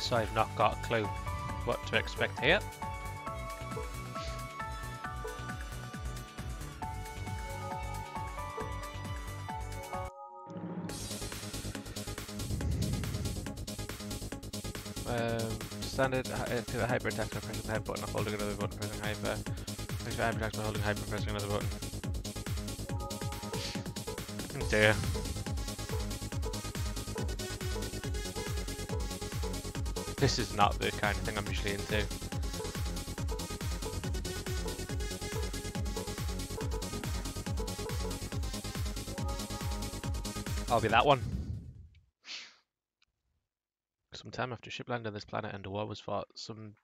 So I've not got a clue what to expect here. Um, standard to the hyper attack by pressing the head button holding another button pressing hyper. Makes hyper attack by holding hyper pressing another button. Oh dear. This is not the kind of thing I'm usually into. I'll be that one. Some time after ship landed on this planet and the war was fought, something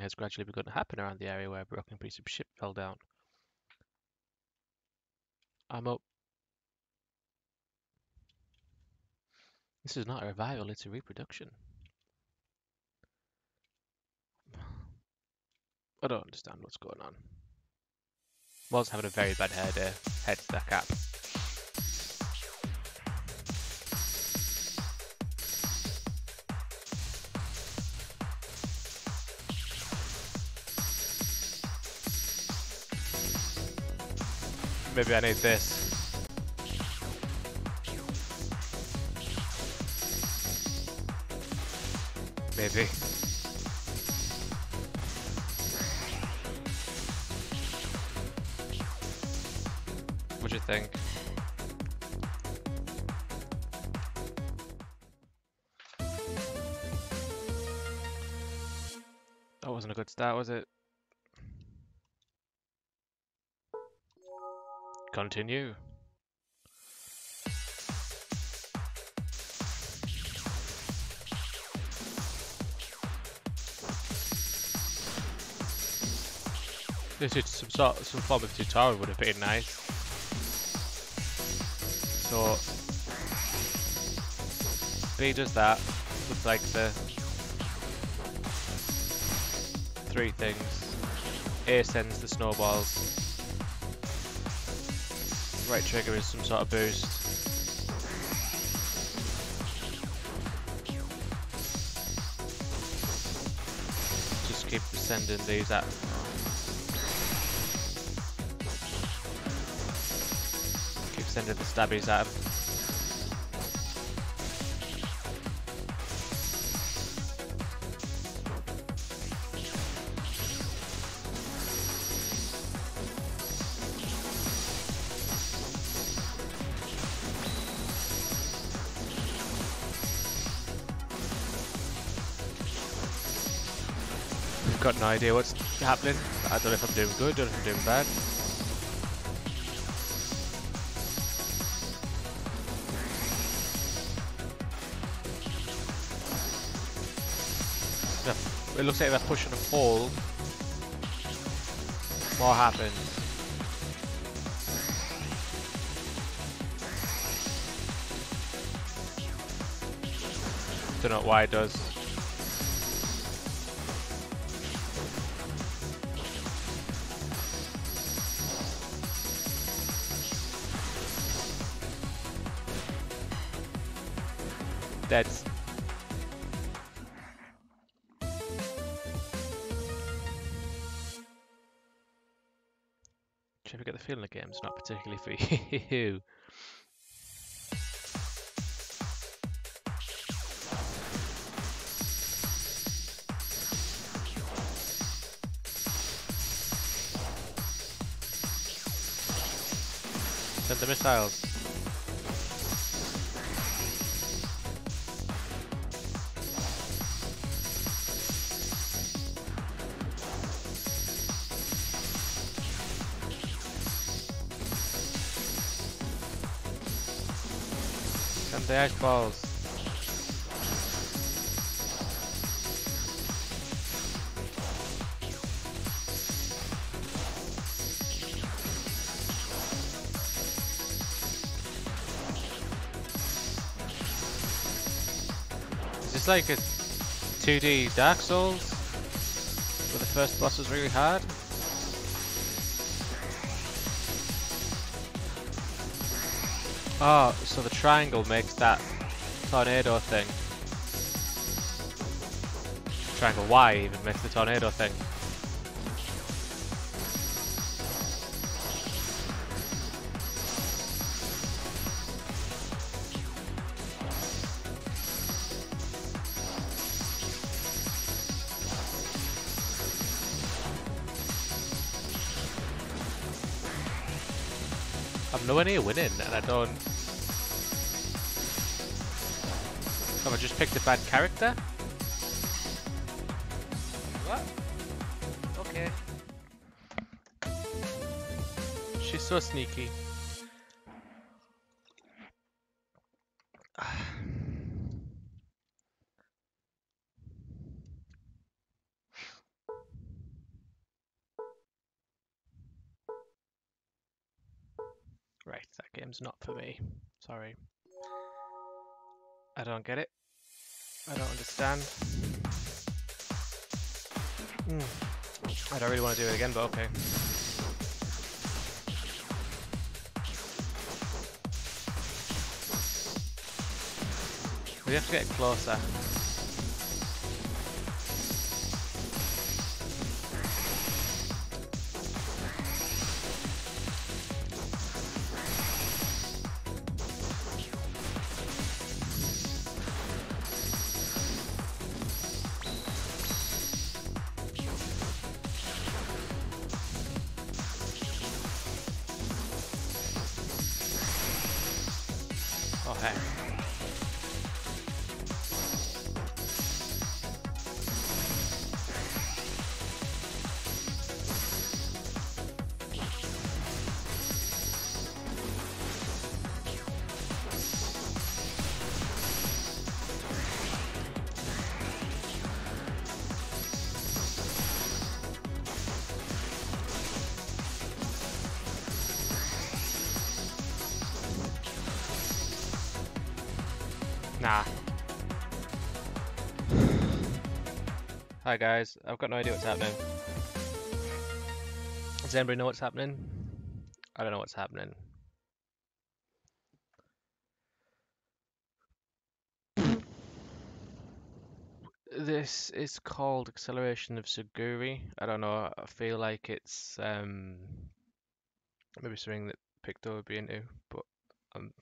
has gradually begun to happen around the area where a broken piece of ship fell down. I'm up. This is not a revival, it's a reproduction. I don't understand what's going on. Was having a very bad hair day. Head to that cap. Maybe I need this. Maybe. Think? That wasn't a good start, was it? Continue. This is some sort, some form of tutorial would have been nice. So B does that. Looks like the three things. A sends the snowballs. Right trigger is some sort of boost. Just keep sending these at sending the stabbies at him. I've got no idea what's happening. I don't know if I'm doing good, know if I'm doing bad. It looks like they're pushing a hold. What happens. Don't know why it does. That's The game's not particularly for you? Send the missiles. Send the ash balls. Is like a 2D Dark Souls? Where the first boss was really hard? Oh, so the triangle makes that tornado thing. triangle Y even makes the tornado thing. I'm nowhere near winning, and I don't. I just picked a bad character? What? Okay. She's so sneaky. Right, that game's not for me. Sorry. I don't get it. I don't understand. Hmm. I don't really want to do it again, but okay. We have to get closer. Oh Hi guys, I've got no idea what's happening. Does anybody know what's happening? I don't know what's happening. This is called Acceleration of Suguri. I don't know, I feel like it's um maybe something that Picto would be into, but um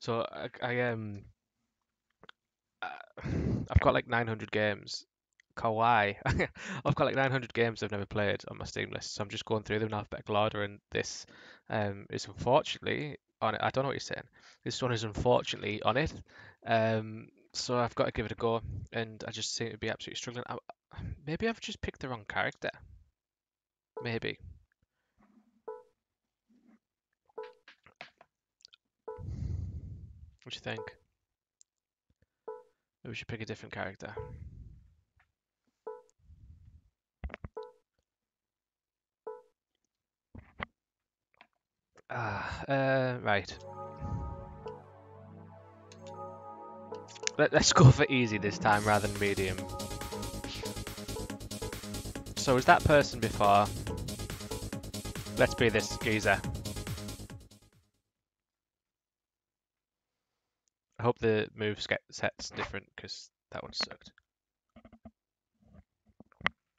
so I, I um I've got like 900 games. Kawaii. I've got like 900 games I've never played on my Steam list, so I'm just going through them in alphabetical order. And this um, is unfortunately on it. I don't know what you're saying. This one is unfortunately on it. Um, so I've got to give it a go, and I just seem to be absolutely struggling. I, maybe I've just picked the wrong character. Maybe. What do you think? Maybe we should pick a different character. Ah, uh, right. Let, let's go for easy this time rather than medium. So was that person before? Let's be this geezer. I hope the move set's different because that one sucked.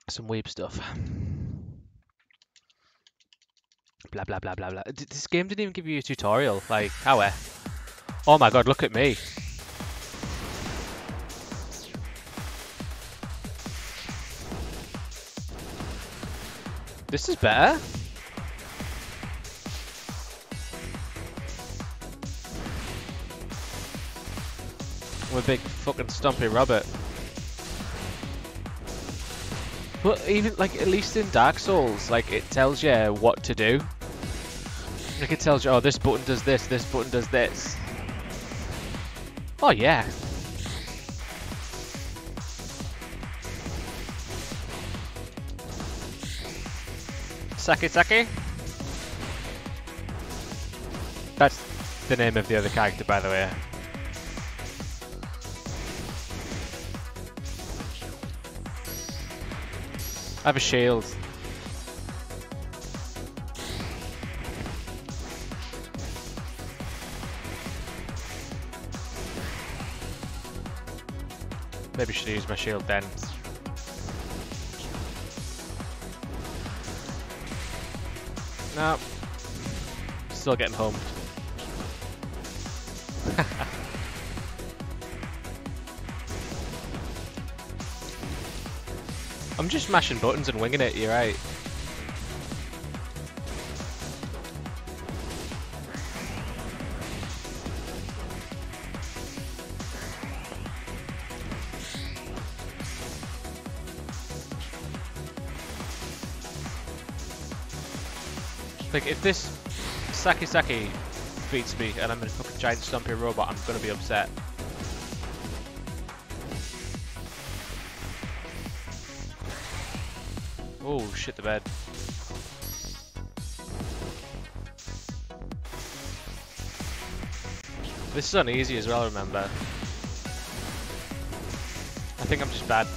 Some weeb stuff. Blah blah blah blah blah. This game didn't even give you a tutorial. Like, how? Eh? Oh my god, look at me. This is better. A big fucking stumpy Robert. But even like at least in Dark Souls, like it tells you what to do. Like it tells you, oh, this button does this, this button does this. Oh yeah. Saki Saki. That's the name of the other character, by the way. I have a shield. Maybe should use my shield then. No. Still getting home. I'm just mashing buttons and winging it, you're right. Like, if this Saki Saki beats me and I'm a fucking giant stumpy robot, I'm gonna be upset. Oh, shit the bed. This is uneasy as well, remember. I think I'm just bad.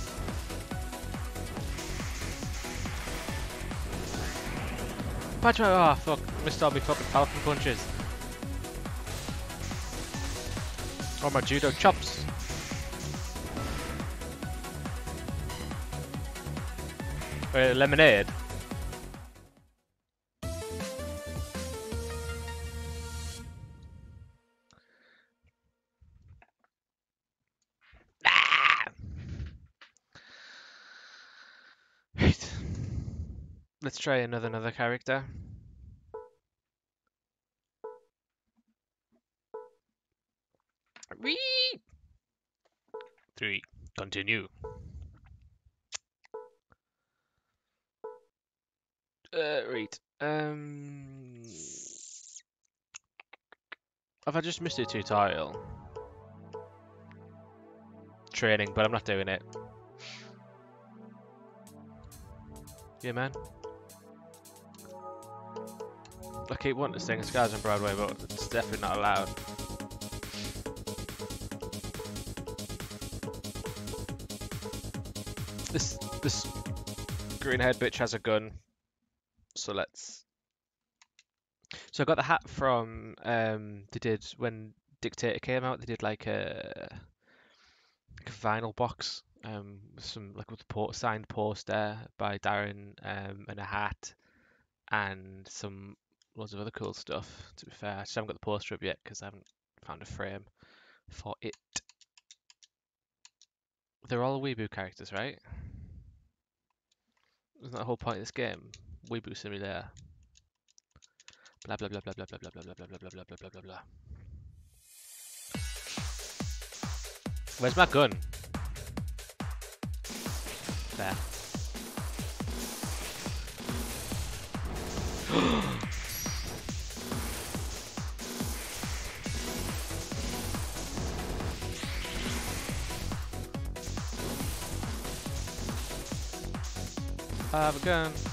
My- oh fuck, missed all my fucking falcon punches. Or my judo chops. Wait, lemonade? Ah! Let's try another another character. Whee! Three. Continue. Uh, right. Um, have I just missed a tutorial? Training, but I'm not doing it. Yeah, man. I keep wanting to sing Scars on Broadway, but it's definitely not allowed. This this green-haired bitch has a gun, so let's. So I got the hat from um they did when Dictator came out. They did like a, like a vinyl box um with some like with a po- signed poster by Daron um and a hat and some loads of other cool stuff. To be fair, I just haven't got the poster up yet because I haven't found a frame for it. They're all Weeaboo characters, right? Isn't that the whole point of this game? Weeaboo Simulator. Blah blah blah blah blah blah blah blah blah blah blah blah blah blah blah blah. Where's my gun? There. I have a gun.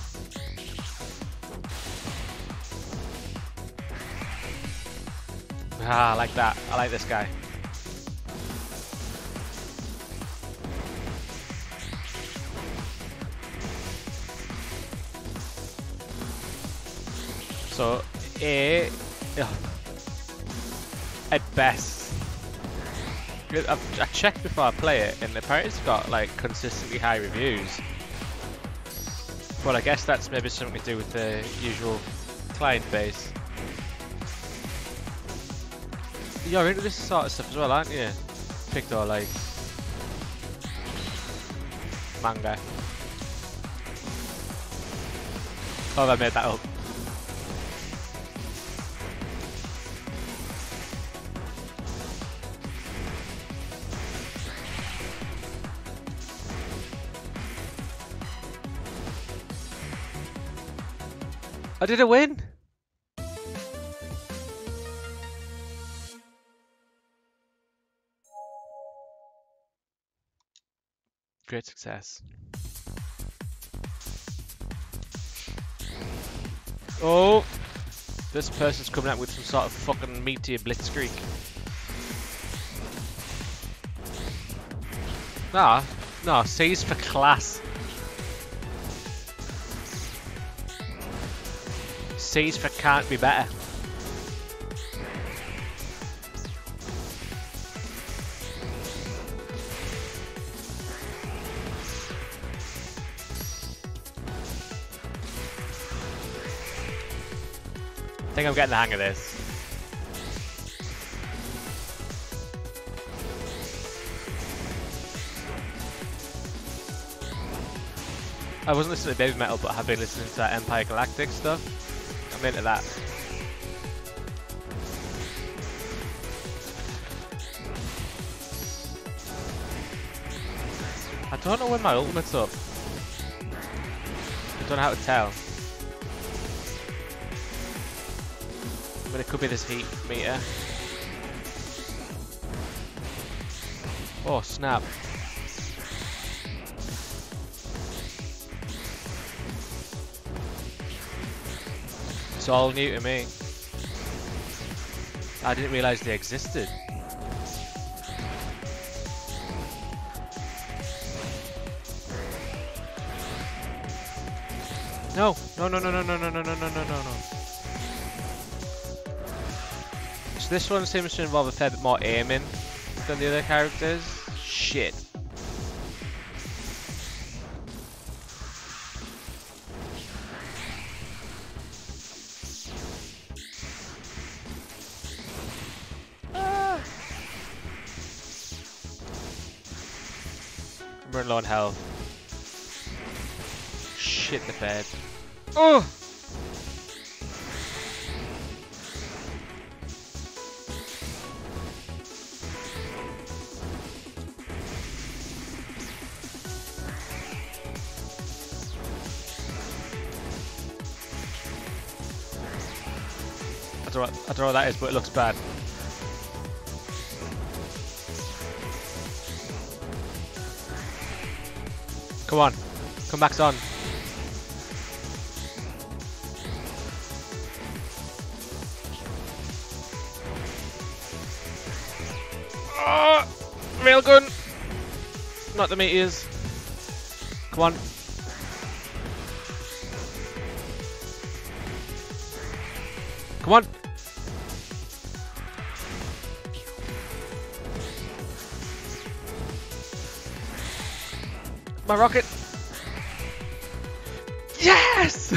Ah, I like that. I like this guy. So, A, at best. I've, I checked before I play it, and apparently it's got like consistently high reviews. Well, I guess that's maybe something to do with the usual client base. You're into this sort of stuff as well, aren't you? Picked Pictor like manga. Oh, I made that up. I did a win. Great success. Oh, this person's coming out with some sort of fucking meteor blitzkrieg. Nah, no, C's for class. C's for can't be better. I think I'm getting the hang of this. I wasn't listening to Baby Metal, but I have been listening to that Empire Galactic stuff. I'm into that. I don't know when my ultimate's up. I don't know how to tell. But it could be this heat meter. Oh snap. It's all new to me. I didn't realise they existed. No, no, no, no, no, no, no, no, no, no, no, no, this one seems to involve a fair bit more aiming than the other characters. Shit. Ah. I'm low on health. Shit the bed. Oh! I don't, know what, that is, but it looks bad. Come on, come back on. Ah, oh, railgun! Not the meteors. Come on. Come on. My rocket. Yes!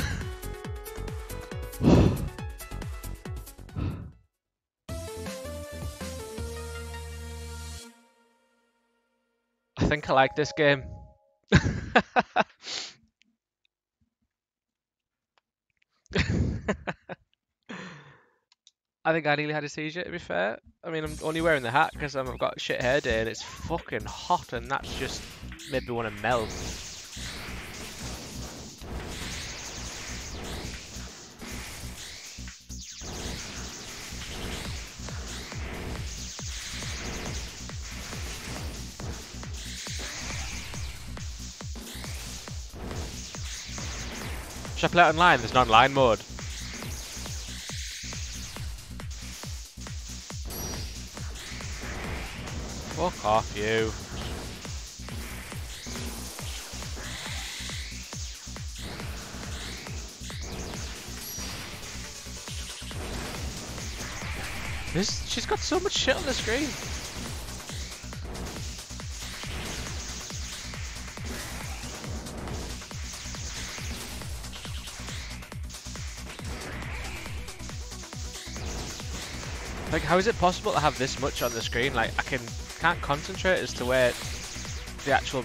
I think I like this game. I think I nearly had a seizure to be fair. I mean, I'm only wearing the hat because I've got shit hair day and it's fucking hot and that's just made me want to melt. Should I play it online? There's an online mode. Fuck off, you. This, she's got so much shit on the screen. Like, how is it possible to have this much on the screen? Like, I can can't concentrate as to where the actual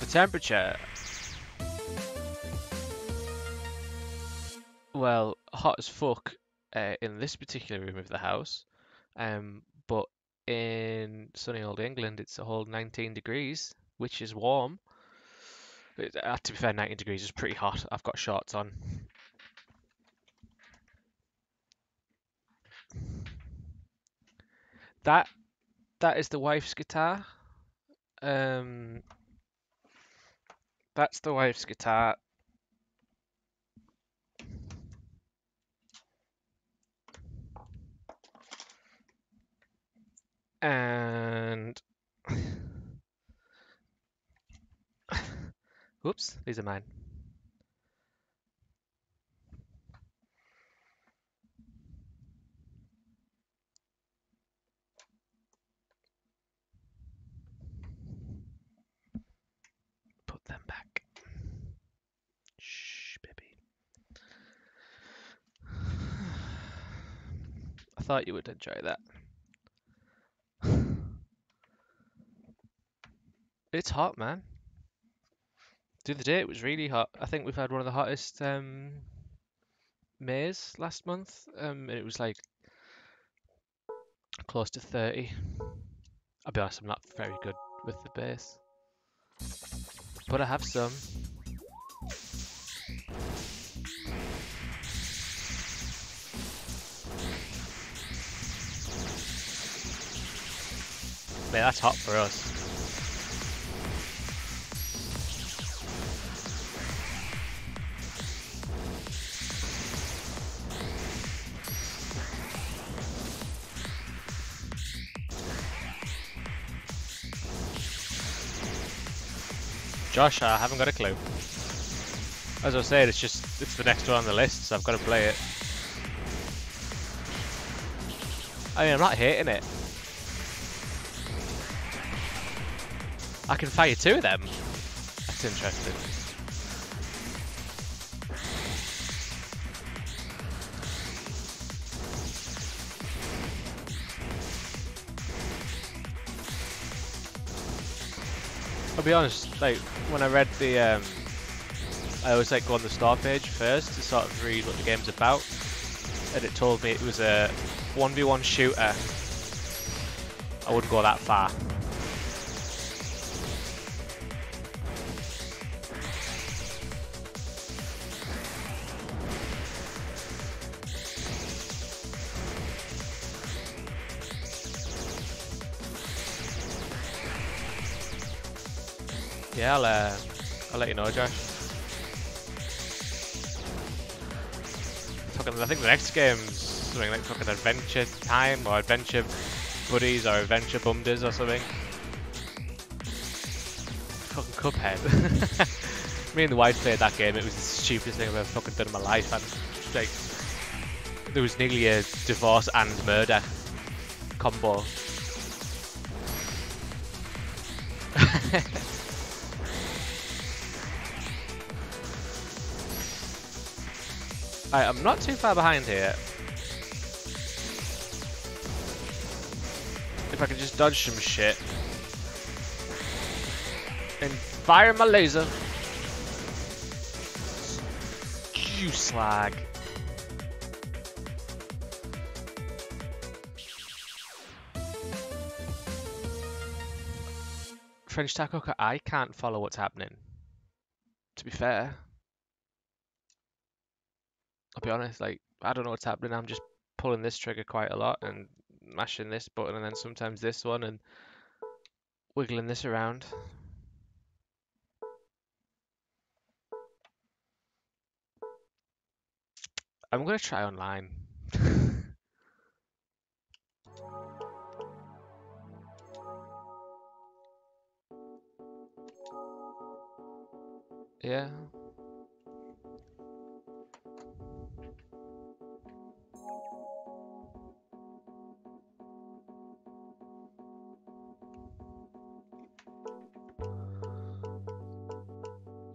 the temperature. Well, hot as fuck uh, in this particular room of the house, um, but in sunny old England, it's a whole 19 degrees, which is warm. It, uh, to be fair, 19 degrees is pretty hot. I've got shorts on. That that is the wife's guitar. Um, that's the wife's guitar. and oops, these are mine. Put them back. Shh, baby. I thought you would enjoy that. It's hot, man. Do the other day it was really hot. I think we've had one of the hottest um, Mays last month. Um, it was like close to 30. I'll be honest, I'm not very good with the bass. But I have some. Man, that's hot for us. Josh, I haven't got a clue. As I said, it's just it's the next one on the list, so I've got to play it. I mean, I'm not hating it. I can fire two of them. That's interesting. Be honest, like, when I read the, um, I always like go on the start page first to sort of read what the game's about, and it told me it was a 1v1 shooter. I wouldn't go that far. Yeah, I'll, uh, I'll let you know, Josh. I think the next game's something like fucking Adventure Time or Adventure Buddies or Adventure Bumders or something. Fucking Cuphead. Me and the wife played that game. It was the stupidest thing I've ever fucking done in my life. And like, there was nearly a divorce and murder combo. Right, I'm not too far behind here. If I can just dodge some shit. And fire my laser. You slag. French taco, I can't follow what's happening. To be fair. I'll be honest, like, I don't know what's happening. I'm just pulling this trigger quite a lot and mashing this button and then sometimes this one and wiggling this around. I'm going to try online. yeah.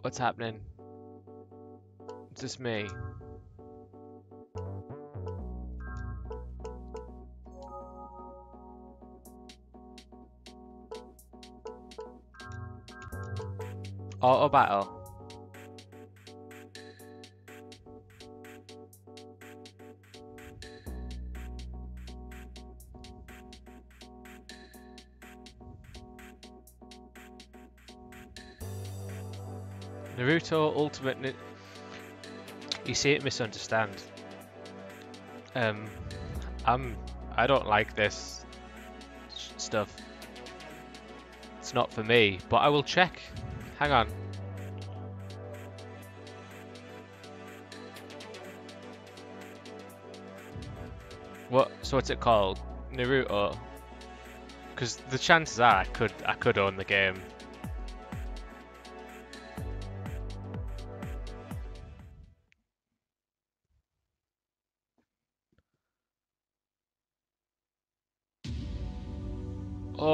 What's happening? Is this me? Auto battle. Naruto Ultimate. Ni you see it misunderstand. Um, I'm. I don't like this stuff. It's not for me, but I will check. Hang on. What? So what's it called? Naruto. Because the chances are I could I could own the game.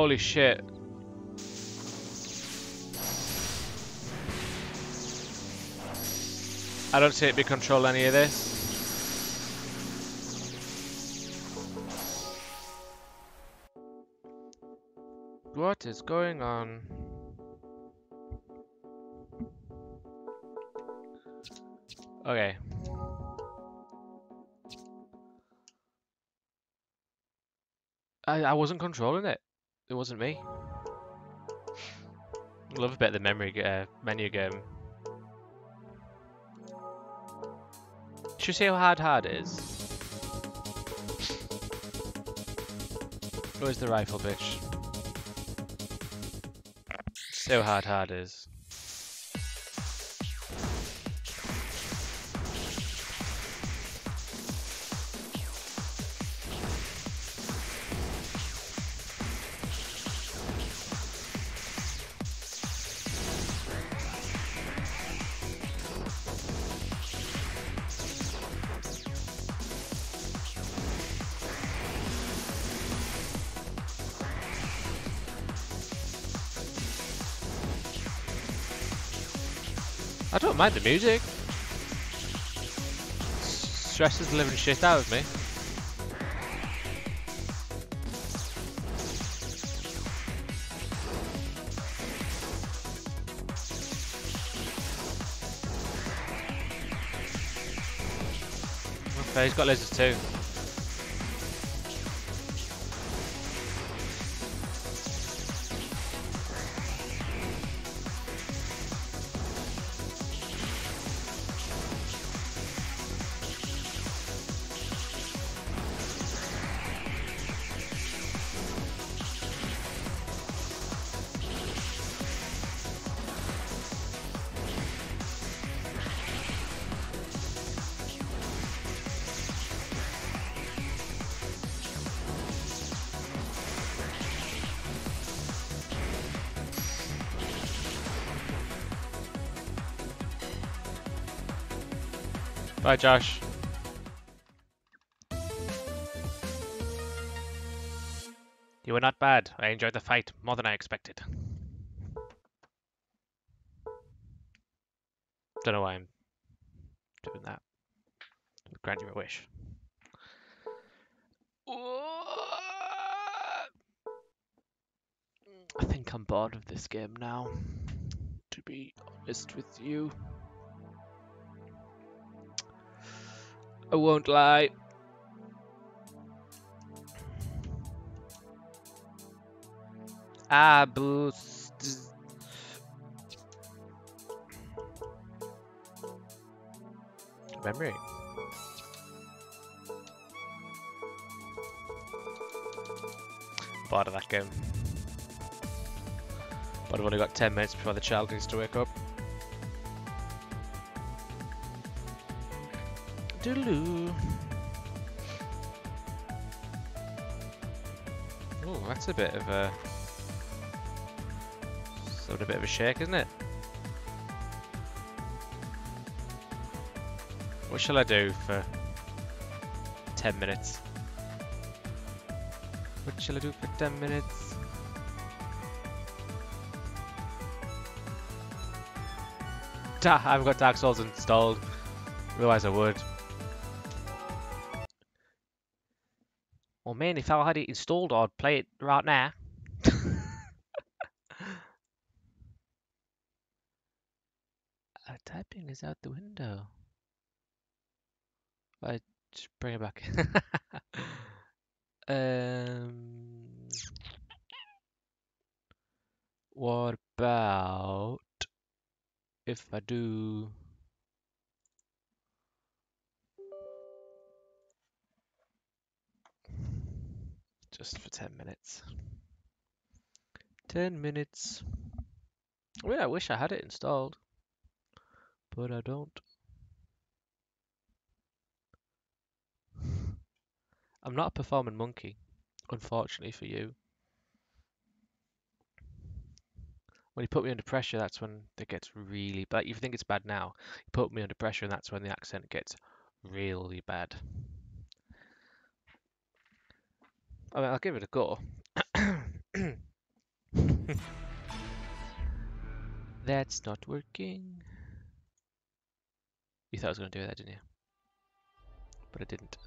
Holy shit. I don't see it be control any of this. What is going on? Okay. I, I wasn't controlling it. It wasn't me. Love a bit of the memory uh, menu game. Should we see how hard hard is? Where's the rifle, bitch? So hard hard is. Mind the music. Stresses the living shit out of me. Okay, he's got lizards too. Bye, Josh. You were not bad. I enjoyed the fight more than I expected. Don't know why I'm doing that. Grant you a wish. I think I'm bored of this game now, to be honest with you. I won't lie. Ah, boost. Memory. Part of that game. But I've only got 10 minutes before the child needs to wake up. Doodaloo. Oh, that's a bit of a sort of a bit of a shake, isn't it? What shall I do for 10 minutes? What shall I do for 10 minutes? Da, I haven't got Dark Souls installed. Otherwise I would. Man, if I had it installed, I'd play it right now. uh, typing is out the window. I just bring it back. um, what about if I do? Just for 10 minutes. 10 minutes. Oh I mean, I wish I had it installed, but I don't. I'm not a performing monkey, unfortunately for you. When you put me under pressure, that's when it gets really bad. You think it's bad now, you put me under pressure, and that's when the accent gets really bad. I mean, I'll give it a go. That's not working. You thought I was going to do that, didn't you? But I didn't.